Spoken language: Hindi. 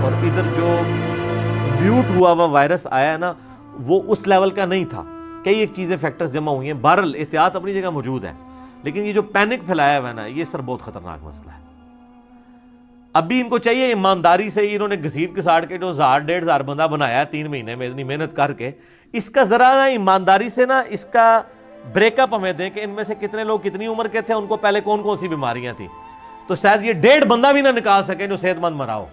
और इधर जो म्यूट हुआ हुआ वायरस आया है ना, वो उस लेवल का नहीं था। कई एक चीज़ें फैक्टर्स जमा हुई हैं। बहरल एहतियात अपनी जगह मौजूद है। लेकिन ये जो पैनिक फैलाया हुआ है ना, ये सर बहुत खतरनाक मसला है। अभी इनको चाहिए ईमानदारी से, इन्होंने घसीट साड़ के जो हज़ार, डेढ़ हज़ार बंदा बनाया तीन महीने में, इतनी मेहनत करके। इसका जरा ना ईमानदारी से ना इसका ब्रेकअप हमें दें कि इनमें से कितने लोग कितनी उम्र के थे, उनको पहले कौन कौन सी बीमारियाँ थी। तो शायद ये डेढ़ बंदा भी ना निकाल सके जो सेहतमंद मरा हो।